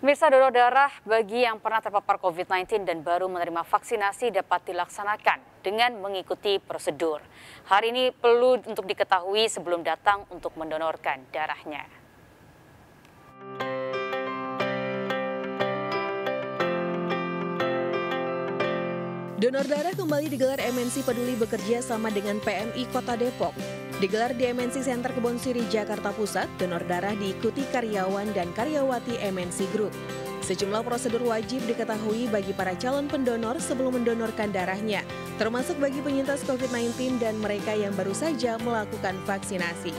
Mirsa donor darah bagi yang pernah terpapar COVID-19 dan baru menerima vaksinasi dapat dilaksanakan dengan mengikuti prosedur. Hari ini perlu untuk diketahui sebelum datang untuk mendonorkan darahnya. Donor darah kembali digelar MNC Peduli bekerja sama dengan PMI Kota Depok. Digelar di MNC Center Kebon Siri, Jakarta Pusat, donor darah diikuti karyawan dan karyawati MNC Group. Sejumlah prosedur wajib diketahui bagi para calon pendonor sebelum mendonorkan darahnya, termasuk bagi penyintas COVID-19 dan mereka yang baru saja melakukan vaksinasi.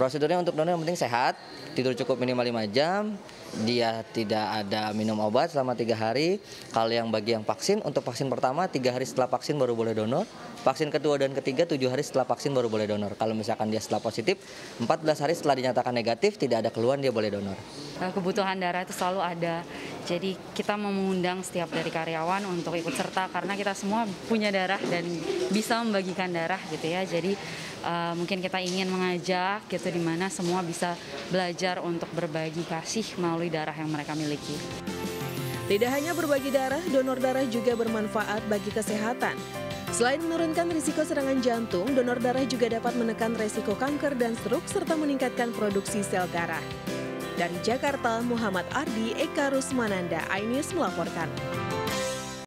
Prosedurnya untuk donor yang penting sehat, tidur cukup minimal 5 jam, dia tidak ada minum obat selama tiga hari. Kalau yang bagi yang vaksin, untuk vaksin pertama tiga hari setelah vaksin baru boleh donor. Vaksin kedua dan ketiga tujuh hari setelah vaksin baru boleh donor. Kalau misalkan dia setelah positif, 14 hari setelah dinyatakan negatif tidak ada keluhan dia boleh donor. Eh, kebutuhan darah itu selalu ada. Jadi kita mengundang setiap dari karyawan untuk ikut serta karena kita semua punya darah dan bisa membagikan darah gitu ya. Jadi uh, mungkin kita ingin mengajak gitu di mana semua bisa belajar untuk berbagi kasih melalui darah yang mereka miliki. Tidak hanya berbagi darah, donor darah juga bermanfaat bagi kesehatan. Selain menurunkan risiko serangan jantung, donor darah juga dapat menekan risiko kanker dan stroke serta meningkatkan produksi sel darah. Dari Jakarta, Muhammad Ardi, Eka Rusmananda, iNews melaporkan.